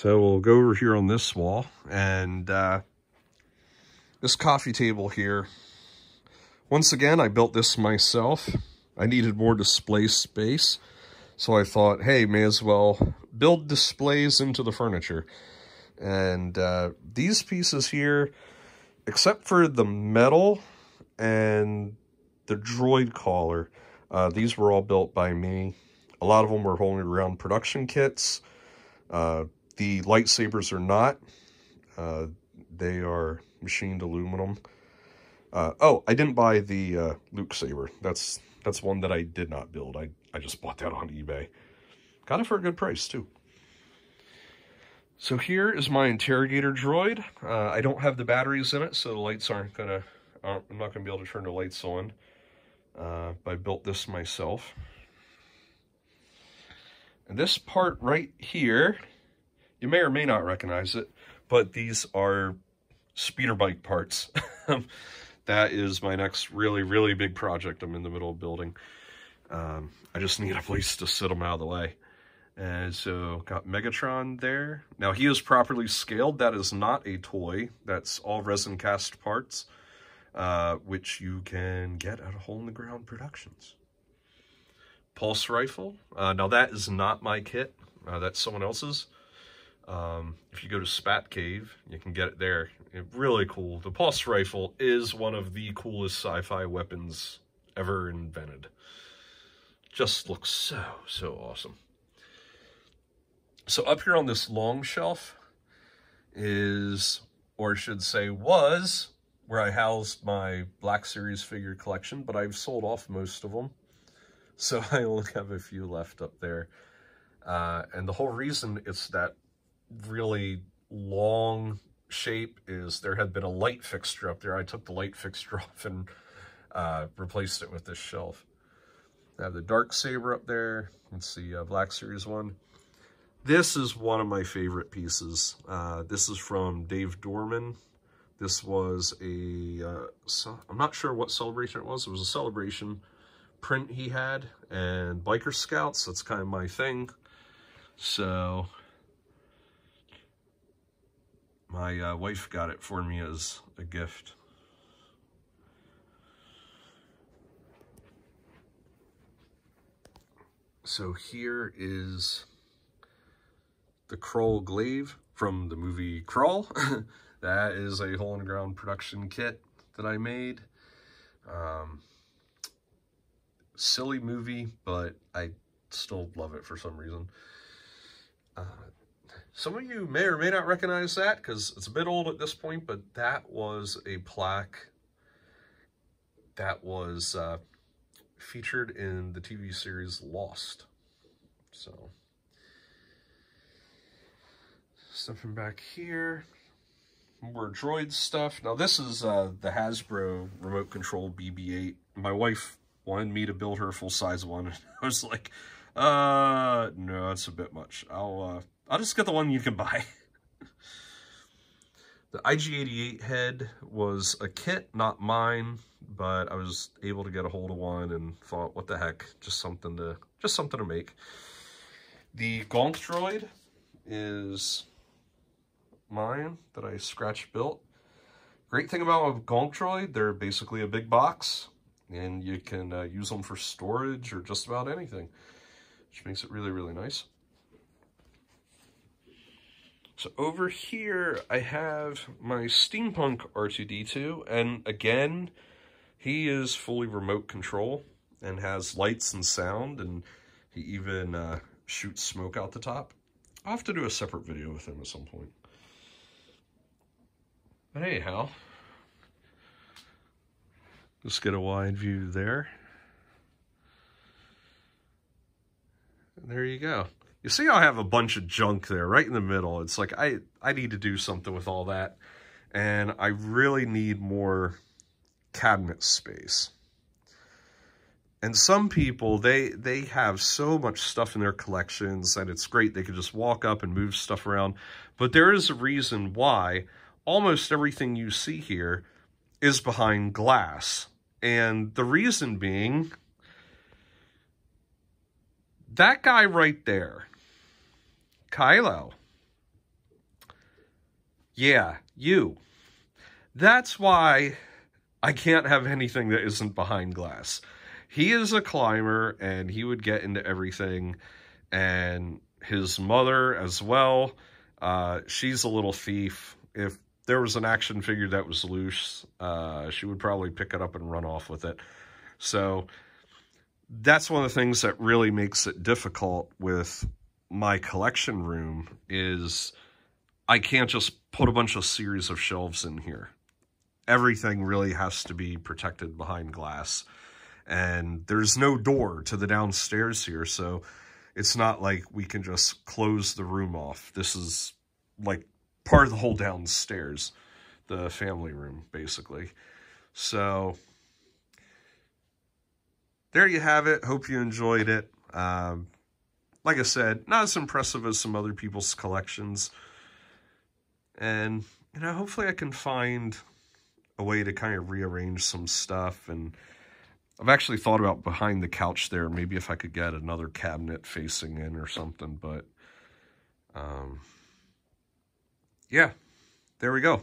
So we'll go over here on this wall and uh, this coffee table here. Once again, I built this myself. I needed more display space. So I thought, hey, may as well build displays into the furniture. And uh, these pieces here, except for the metal and the droid collar, uh, these were all built by me. A lot of them were Hole in the Ground production kits. Uh, the lightsabers are not. Uh, they are machined aluminum. Uh, oh, I didn't buy the uh, Luke Saber. That's that's one that I did not build. I, I just bought that on eBay. Got it for a good price, too. So here is my interrogator droid. Uh, I don't have the batteries in it, so the lights aren't gonna, I'm not gonna be able to turn the lights on. Uh, I built this myself. And this part right here, you may or may not recognize it, but these are speeder bike parts. that is my next really, really big project I'm in the middle of building. Um, I just need a place to sit them out of the way. And so got Megatron there. Now he is properly scaled. That is not a toy. That's all resin cast parts, uh, which you can get at Hole in the Ground Productions. Pulse rifle. Uh, now that is not my kit. Uh, that's someone else's. Um, if you go to Spat Cave, you can get it there. It, really cool. The pulse rifle is one of the coolest sci-fi weapons ever invented. Just looks so, so awesome. So up here on this long shelf is, or should say was, where I housed my Black Series figure collection, but I've sold off most of them. So I only have a few left up there. Uh, and the whole reason it's that really long shape is there had been a light fixture up there. I took the light fixture off and uh, replaced it with this shelf. I have the Dark Saber up there. It's the uh, Black Series one. This is one of my favorite pieces. Uh, this is from Dave Dorman. This was a, uh, so, I'm not sure what celebration it was. It was a celebration print he had and Biker Scouts. That's kind of my thing. So my uh, wife got it for me as a gift. So here is the Krull Glaive from the movie Krull. that is a hole in the ground production kit that I made. Um, silly movie, but I still love it for some reason. Uh, some of you may or may not recognize that because it's a bit old at this point, but that was a plaque that was uh, featured in the TV series Lost. So, something back here. More droid stuff. Now, this is uh, the Hasbro remote control BB-8. My wife wanted me to build her a full-size one. And I was like, uh, no, that's a bit much. I'll, uh, I'll just get the one you can buy. the IG-88 head was a kit, not mine, but I was able to get a hold of one and thought, what the heck, just something to, just something to make. The Gonk Droid is mine that I scratch built. Great thing about a Gonk Droid, they're basically a big box and you can uh, use them for storage or just about anything, which makes it really, really nice. So over here, I have my Steampunk R2-D2, and again, he is fully remote control and has lights and sound, and he even uh, shoots smoke out the top. I'll have to do a separate video with him at some point. But anyhow, let's get a wide view there. And there you go. You see I have a bunch of junk there right in the middle. It's like I, I need to do something with all that. And I really need more cabinet space. And some people, they, they have so much stuff in their collections and it's great. They can just walk up and move stuff around. But there is a reason why almost everything you see here is behind glass. And the reason being, that guy right there, Kylo, Yeah, you. That's why I can't have anything that isn't behind glass. He is a climber and he would get into everything and his mother as well. Uh, she's a little thief. If there was an action figure that was loose, uh, she would probably pick it up and run off with it. So that's one of the things that really makes it difficult with my collection room is I can't just put a bunch of series of shelves in here. Everything really has to be protected behind glass. And there's no door to the downstairs here, so it's not like we can just close the room off. This is like part of the whole downstairs, the family room, basically. So there you have it. Hope you enjoyed it. Um, like I said, not as impressive as some other people's collections. And, you know, hopefully I can find a way to kind of rearrange some stuff and I've actually thought about behind the couch there, maybe if I could get another cabinet facing in or something, but um, yeah, there we go.